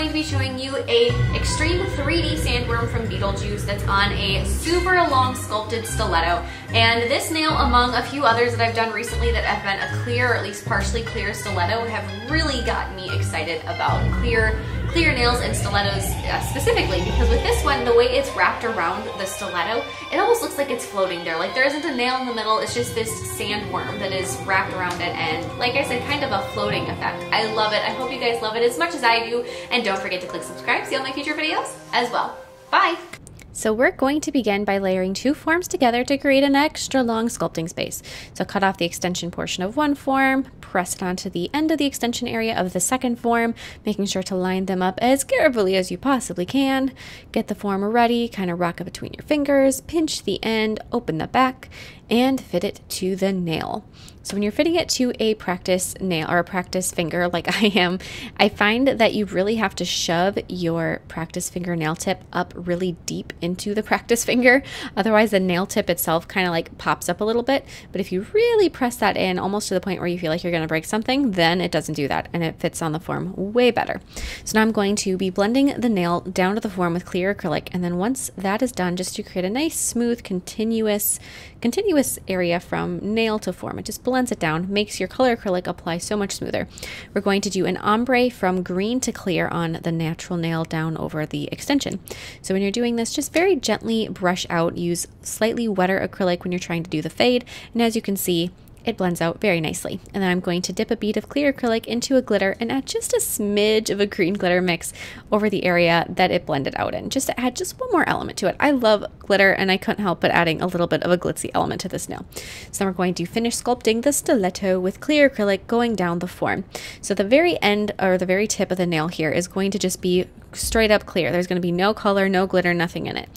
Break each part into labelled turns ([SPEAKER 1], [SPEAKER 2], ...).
[SPEAKER 1] going to be showing you a extreme 3D sandworm from Beetlejuice that's on a super long sculpted stiletto. And this nail, among a few others that I've done recently that have been a clear, or at least partially clear stiletto, have really gotten me excited about clear clear nails and stilettos uh, specifically because with this one, the way it's wrapped around the stiletto, it almost looks like it's floating there. Like there isn't a nail in the middle, it's just this sandworm that is wrapped around it and like I said, kind of a floating effect. I love it. I hope you guys love it as much as I do. And don't forget to click subscribe see all my future videos as well. Bye!
[SPEAKER 2] So we're going to begin by layering two forms together to create an extra long sculpting space. So cut off the extension portion of one form, press it onto the end of the extension area of the second form, making sure to line them up as carefully as you possibly can. Get the form ready, kind of rock it between your fingers, pinch the end, open the back, and fit it to the nail. So when you're fitting it to a practice nail or a practice finger like I am, I find that you really have to shove your practice finger nail tip up really deep into the practice finger. Otherwise the nail tip itself kind of like pops up a little bit. But if you really press that in almost to the point where you feel like you're going to break something, then it doesn't do that and it fits on the form way better. So now I'm going to be blending the nail down to the form with clear acrylic. And then once that is done, just to create a nice, smooth, continuous, continuous area from nail to form. It just blends it down, makes your color acrylic apply so much smoother. We're going to do an ombre from green to clear on the natural nail down over the extension. So when you're doing this, just very gently brush out, use slightly wetter acrylic when you're trying to do the fade. And as you can see, it blends out very nicely. And then I'm going to dip a bead of clear acrylic into a glitter and add just a smidge of a green glitter mix over the area that it blended out in, just to add just one more element to it. I love glitter and I couldn't help but adding a little bit of a glitzy element to this nail. So then we're going to finish sculpting the stiletto with clear acrylic going down the form. So the very end or the very tip of the nail here is going to just be straight up clear. There's going to be no color, no glitter, nothing in it.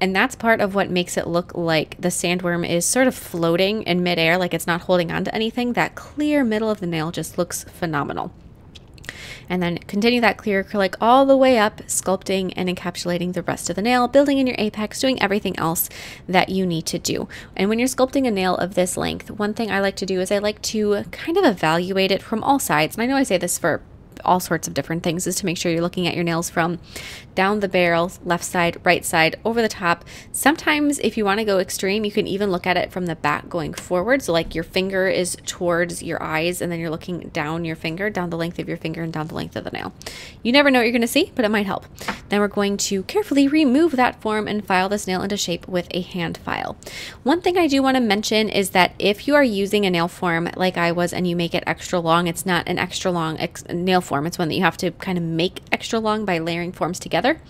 [SPEAKER 2] And that's part of what makes it look like the sandworm is sort of floating in midair, like it's not holding on to anything. That clear middle of the nail just looks phenomenal. And then continue that clear acrylic all the way up, sculpting and encapsulating the rest of the nail, building in your apex, doing everything else that you need to do. And when you're sculpting a nail of this length, one thing I like to do is I like to kind of evaluate it from all sides. And I know I say this for all sorts of different things is to make sure you're looking at your nails from down the barrel, left side, right side, over the top. Sometimes if you want to go extreme, you can even look at it from the back going forward. So like your finger is towards your eyes and then you're looking down your finger, down the length of your finger and down the length of the nail. You never know what you're going to see, but it might help. Then we're going to carefully remove that form and file this nail into shape with a hand file. One thing I do want to mention is that if you are using a nail form like I was and you make it extra long, it's not an extra long ex nail form. It's one that you have to kind of make extra long by layering forms together.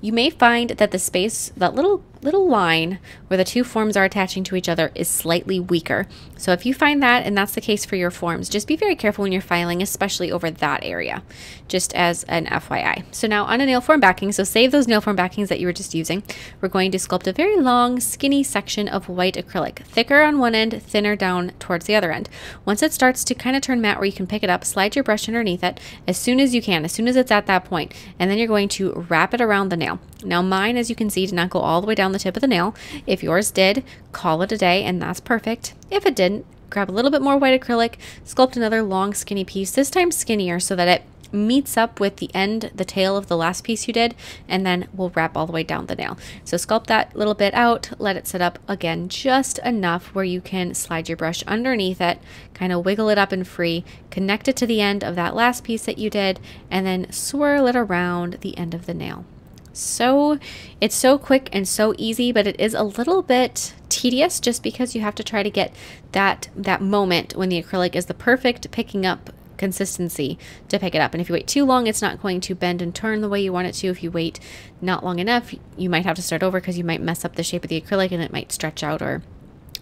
[SPEAKER 2] You may find that the space, that little little line where the two forms are attaching to each other is slightly weaker. So if you find that and that's the case for your forms, just be very careful when you're filing, especially over that area, just as an FYI. So now on a nail form backing, so save those nail form backings that you were just using, we're going to sculpt a very long, skinny section of white acrylic, thicker on one end, thinner down towards the other end. Once it starts to kind of turn matte where you can pick it up, slide your brush underneath it as soon as you can, as soon as it's at that point, and then you're going to wrap it around the nail. Now mine, as you can see, did not go all the way down the tip of the nail. If yours did, call it a day and that's perfect. If it didn't, grab a little bit more white acrylic, sculpt another long skinny piece, this time skinnier so that it meets up with the end, the tail of the last piece you did, and then we'll wrap all the way down the nail. So sculpt that little bit out, let it sit up again just enough where you can slide your brush underneath it, kind of wiggle it up and free, connect it to the end of that last piece that you did, and then swirl it around the end of the nail so it's so quick and so easy but it is a little bit tedious just because you have to try to get that that moment when the acrylic is the perfect picking up consistency to pick it up and if you wait too long it's not going to bend and turn the way you want it to if you wait not long enough you might have to start over because you might mess up the shape of the acrylic and it might stretch out or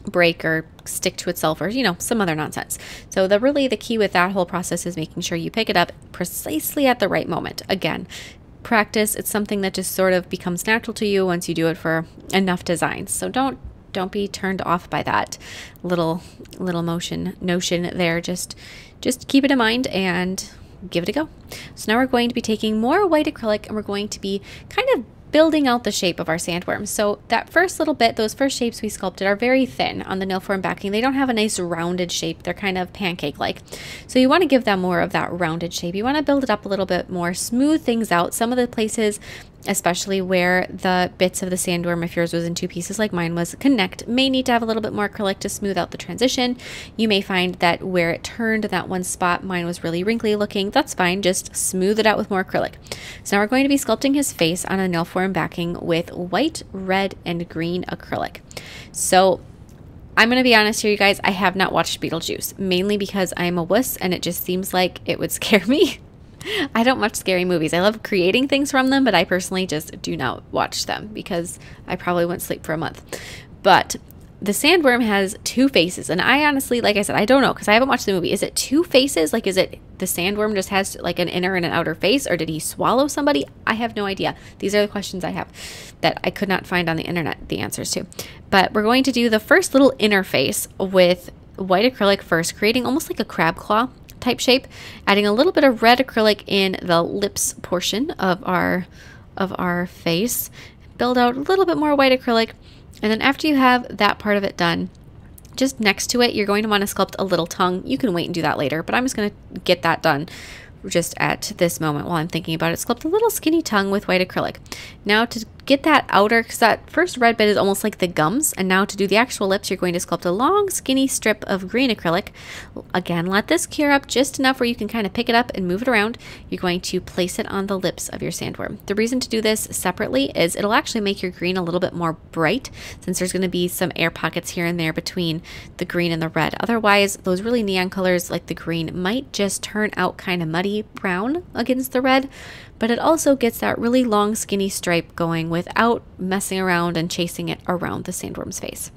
[SPEAKER 2] break or stick to itself or you know some other nonsense so the really the key with that whole process is making sure you pick it up precisely at the right moment again practice. It's something that just sort of becomes natural to you once you do it for enough designs. So don't don't be turned off by that little little motion notion there. Just just keep it in mind and give it a go. So now we're going to be taking more white acrylic and we're going to be kind of building out the shape of our sandworm. So that first little bit, those first shapes we sculpted are very thin on the nail form backing. They don't have a nice rounded shape. They're kind of pancake-like. So you want to give them more of that rounded shape. You want to build it up a little bit more, smooth things out. Some of the places especially where the bits of the sandworm, if yours was in two pieces like mine was, connect, may need to have a little bit more acrylic to smooth out the transition. You may find that where it turned that one spot, mine was really wrinkly looking. That's fine, just smooth it out with more acrylic. So now we're going to be sculpting his face on a nail form backing with white, red, and green acrylic. So I'm going to be honest here, you guys. I have not watched Beetlejuice, mainly because I'm a wuss and it just seems like it would scare me. I don't watch scary movies. I love creating things from them, but I personally just do not watch them because I probably wouldn't sleep for a month. But the sandworm has two faces, and I honestly, like I said, I don't know because I haven't watched the movie. Is it two faces? Like, is it the sandworm just has like an inner and an outer face, or did he swallow somebody? I have no idea. These are the questions I have that I could not find on the internet the answers to. But we're going to do the first little inner face with white acrylic first, creating almost like a crab claw type shape, adding a little bit of red acrylic in the lips portion of our of our face. Build out a little bit more white acrylic, and then after you have that part of it done, just next to it, you're going to want to sculpt a little tongue. You can wait and do that later, but I'm just going to get that done just at this moment while I'm thinking about it. Sculpt a little skinny tongue with white acrylic. Now to get that outer, because that first red bit is almost like the gums, and now to do the actual lips, you're going to sculpt a long skinny strip of green acrylic. Again, let this cure up just enough where you can kind of pick it up and move it around. You're going to place it on the lips of your sandworm. The reason to do this separately is it'll actually make your green a little bit more bright since there's going to be some air pockets here and there between the green and the red. Otherwise, those really neon colors like the green might just turn out kind of muddy brown against the red, but it also gets that really long skinny stripe going without messing around and chasing it around the sandworm's face.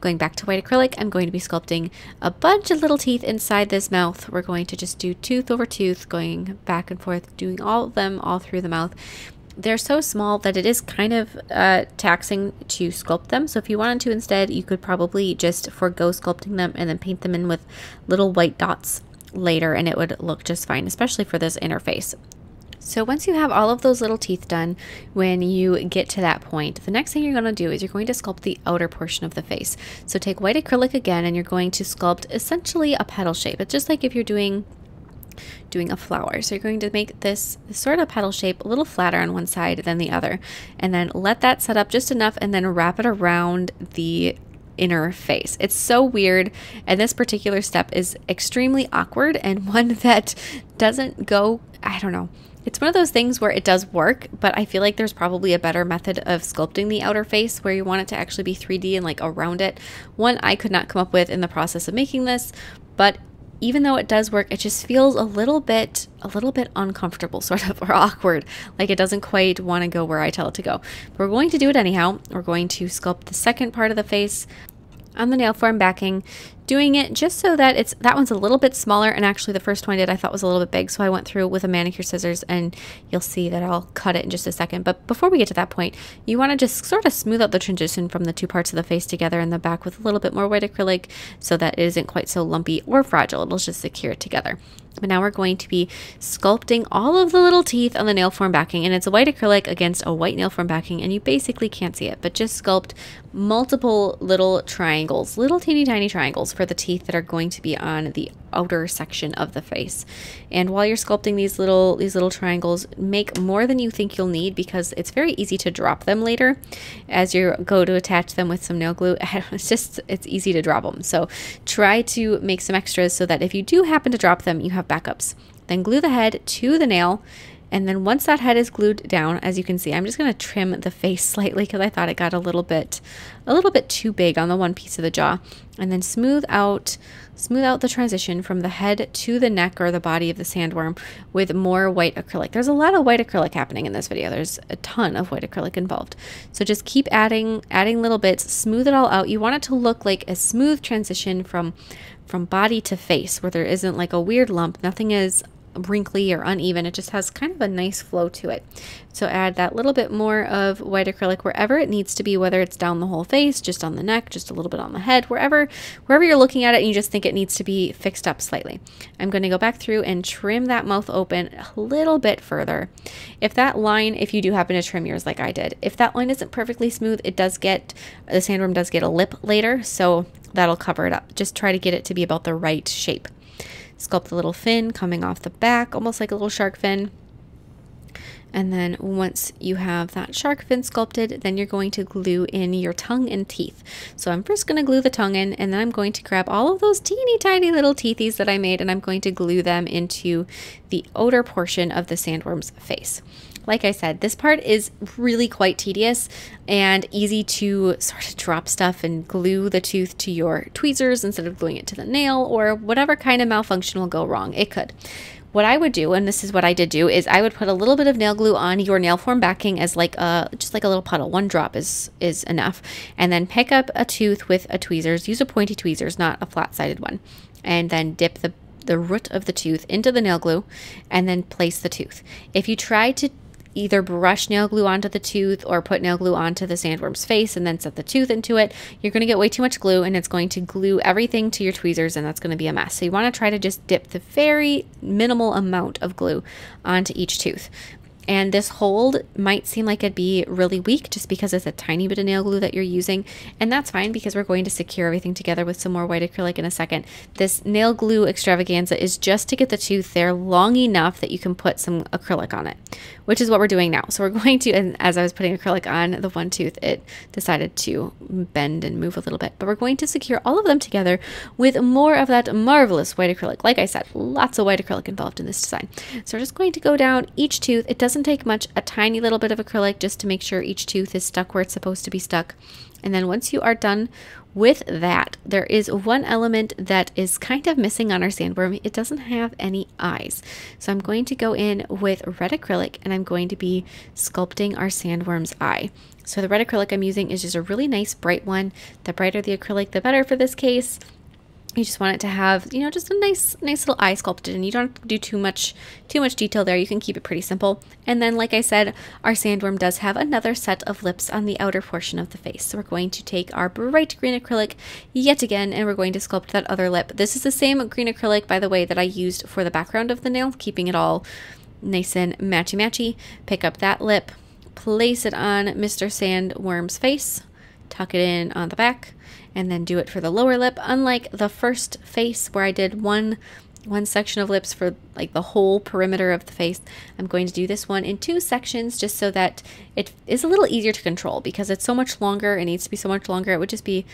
[SPEAKER 2] Going back to white acrylic, I'm going to be sculpting a bunch of little teeth inside this mouth. We're going to just do tooth over tooth, going back and forth, doing all of them all through the mouth. They're so small that it is kind of uh, taxing to sculpt them. So if you wanted to instead, you could probably just forego sculpting them and then paint them in with little white dots later and it would look just fine, especially for this interface. So once you have all of those little teeth done, when you get to that point, the next thing you're going to do is you're going to sculpt the outer portion of the face. So take white acrylic again and you're going to sculpt essentially a petal shape. It's just like if you're doing doing a flower. So you're going to make this, this sort of petal shape a little flatter on one side than the other. And then let that set up just enough and then wrap it around the inner face. It's so weird, and this particular step is extremely awkward and one that doesn't go, I don't know. It's one of those things where it does work, but I feel like there's probably a better method of sculpting the outer face where you want it to actually be 3D and like around it. One I could not come up with in the process of making this, but even though it does work, it just feels a little bit a little bit uncomfortable sort of or awkward. Like it doesn't quite want to go where I tell it to go. But we're going to do it anyhow. We're going to sculpt the second part of the face on the nail form backing doing it just so that it's that one's a little bit smaller and actually the first one I did I thought was a little bit big so I went through with a manicure scissors and you'll see that I'll cut it in just a second. But before we get to that point you want to just sort of smooth out the transition from the two parts of the face together in the back with a little bit more white acrylic so that it isn't quite so lumpy or fragile. It'll just secure it together. But now we're going to be sculpting all of the little teeth on the nail form backing and it's a white acrylic against a white nail form backing and you basically can't see it but just sculpt multiple little triangles little teeny tiny triangles for the teeth that are going to be on the outer section of the face. And while you're sculpting these little these little triangles, make more than you think you'll need because it's very easy to drop them later as you go to attach them with some nail glue. It's just it's easy to drop them. So try to make some extras so that if you do happen to drop them, you have backups. Then glue the head to the nail and then once that head is glued down, as you can see, I'm just going to trim the face slightly because I thought it got a little bit, a little bit too big on the one piece of the jaw. And then smooth out, smooth out the transition from the head to the neck or the body of the sandworm with more white acrylic. There's a lot of white acrylic happening in this video. There's a ton of white acrylic involved. So just keep adding, adding little bits, smooth it all out. You want it to look like a smooth transition from, from body to face where there isn't like a weird lump. Nothing is wrinkly or uneven. It just has kind of a nice flow to it. So add that little bit more of white acrylic wherever it needs to be, whether it's down the whole face, just on the neck, just a little bit on the head, wherever wherever you're looking at it and you just think it needs to be fixed up slightly. I'm going to go back through and trim that mouth open a little bit further. If that line, if you do happen to trim yours like I did, if that line isn't perfectly smooth, it does get, the sandworm does get a lip later, so that'll cover it up. Just try to get it to be about the right shape. Sculpt the little fin coming off the back, almost like a little shark fin. And then once you have that shark fin sculpted, then you're going to glue in your tongue and teeth. So I'm first going to glue the tongue in, and then I'm going to grab all of those teeny tiny little teethies that I made, and I'm going to glue them into the outer portion of the sandworm's face. Like I said, this part is really quite tedious and easy to sort of drop stuff and glue the tooth to your tweezers instead of gluing it to the nail or whatever kind of malfunction will go wrong. It could. What I would do, and this is what I did do, is I would put a little bit of nail glue on your nail form backing as like a just like a little puddle. One drop is is enough, and then pick up a tooth with a tweezers. Use a pointy tweezers, not a flat sided one, and then dip the the root of the tooth into the nail glue, and then place the tooth. If you try to either brush nail glue onto the tooth or put nail glue onto the sandworm's face and then set the tooth into it, you're going to get way too much glue and it's going to glue everything to your tweezers and that's going to be a mess. So you want to try to just dip the very minimal amount of glue onto each tooth. And this hold might seem like it'd be really weak just because it's a tiny bit of nail glue that you're using. And that's fine because we're going to secure everything together with some more white acrylic in a second. This nail glue extravaganza is just to get the tooth there long enough that you can put some acrylic on it, which is what we're doing now. So we're going to, and as I was putting acrylic on the one tooth, it decided to bend and move a little bit. But we're going to secure all of them together with more of that marvelous white acrylic. Like I said, lots of white acrylic involved in this design. So we're just going to go down each tooth. It does doesn't take much, a tiny little bit of acrylic just to make sure each tooth is stuck where it's supposed to be stuck. And then once you are done with that, there is one element that is kind of missing on our sandworm. It doesn't have any eyes. So I'm going to go in with red acrylic and I'm going to be sculpting our sandworm's eye. So the red acrylic I'm using is just a really nice bright one. The brighter the acrylic, the better for this case you just want it to have you know just a nice nice little eye sculpted and you don't do too much too much detail there. You can keep it pretty simple. And then like i said our sandworm does have another set of lips on the outer portion of the face. So we're going to take our bright green acrylic yet again and we're going to sculpt that other lip. This is the same green acrylic by the way that i used for the background of the nail keeping it all nice and matchy matchy. Pick up that lip place it on mr sandworm's face tuck it in on the back and then do it for the lower lip. Unlike the first face where I did one one section of lips for like the whole perimeter of the face. I'm going to do this one in two sections just so that it is a little easier to control because it's so much longer. It needs to be so much longer. It would just be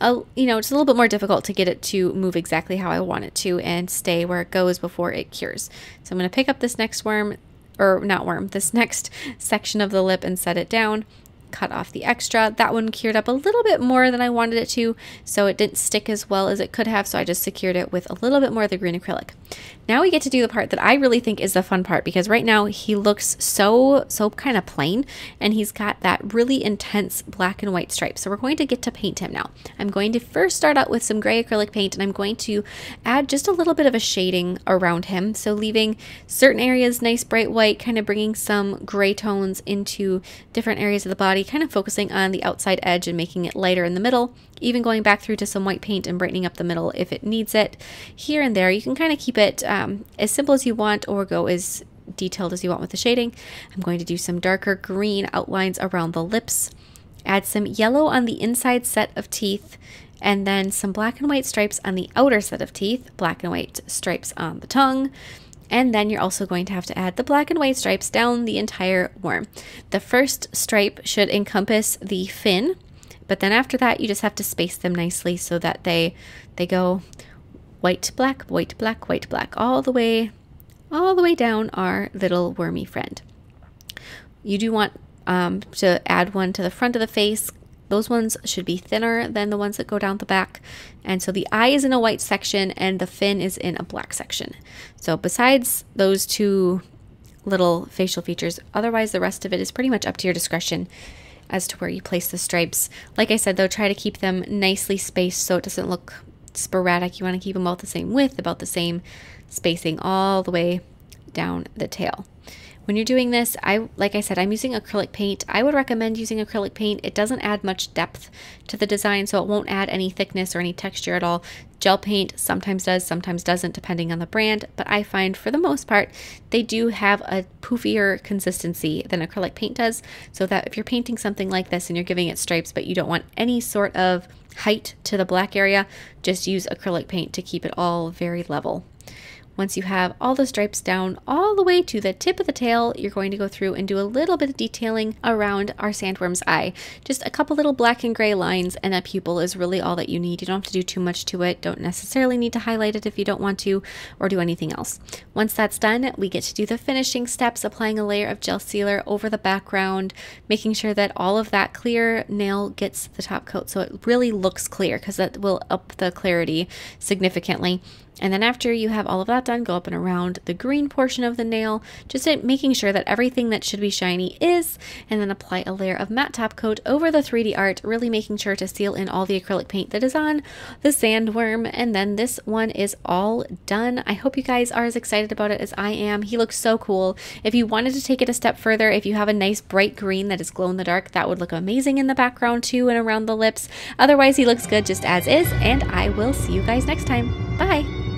[SPEAKER 2] a, you know, it's a little bit more difficult to get it to move exactly how I want it to and stay where it goes before it cures. So I'm going to pick up this next worm, or not worm, this next section of the lip and set it down cut off the extra. That one cured up a little bit more than I wanted it to, so it didn't stick as well as it could have, so I just secured it with a little bit more of the green acrylic. Now we get to do the part that I really think is the fun part because right now he looks so, so kind of plain and he's got that really intense black and white stripe. So we're going to get to paint him now. I'm going to first start out with some gray acrylic paint and I'm going to add just a little bit of a shading around him. So leaving certain areas nice bright white, kind of bringing some gray tones into different areas of the kind of focusing on the outside edge and making it lighter in the middle even going back through to some white paint and brightening up the middle if it needs it. Here and there, you can kind of keep it um, as simple as you want or go as detailed as you want with the shading. I'm going to do some darker green outlines around the lips, add some yellow on the inside set of teeth, and then some black and white stripes on the outer set of teeth, black and white stripes on the tongue, and then you're also going to have to add the black and white stripes down the entire worm. The first stripe should encompass the fin, but then after that, you just have to space them nicely so that they they go white, black, white, black, white, black, all the way, all the way down our little wormy friend. You do want um, to add one to the front of the face. Those ones should be thinner than the ones that go down the back. And so the eye is in a white section and the fin is in a black section. So besides those two little facial features, otherwise the rest of it is pretty much up to your discretion as to where you place the stripes. Like I said, though, try to keep them nicely spaced so it doesn't look sporadic. You want to keep them about the same width, about the same spacing all the way down the tail. When you're doing this, I like I said, I'm using acrylic paint. I would recommend using acrylic paint. It doesn't add much depth to the design, so it won't add any thickness or any texture at all. Gel paint sometimes does, sometimes doesn't, depending on the brand, but I find for the most part, they do have a poofier consistency than acrylic paint does, so that if you're painting something like this and you're giving it stripes, but you don't want any sort of height to the black area, just use acrylic paint to keep it all very level. Once you have all the stripes down all the way to the tip of the tail, you're going to go through and do a little bit of detailing around our sandworm's eye. Just a couple little black and gray lines and a pupil is really all that you need. You don't have to do too much to it. Don't necessarily need to highlight it if you don't want to or do anything else. Once that's done, we get to do the finishing steps, applying a layer of gel sealer over the background, making sure that all of that clear nail gets the top coat so it really looks clear because that will up the clarity significantly. And then after you have all of that done, go up and around the green portion of the nail, just making sure that everything that should be shiny is, and then apply a layer of matte top coat over the 3D art, really making sure to seal in all the acrylic paint that is on the sandworm. And then this one is all done. I hope you guys are as excited about it as I am. He looks so cool. If you wanted to take it a step further, if you have a nice bright green that is glow in the dark, that would look amazing in the background too and around the lips. Otherwise, he looks good just as is, and I will see you guys next time. Bye!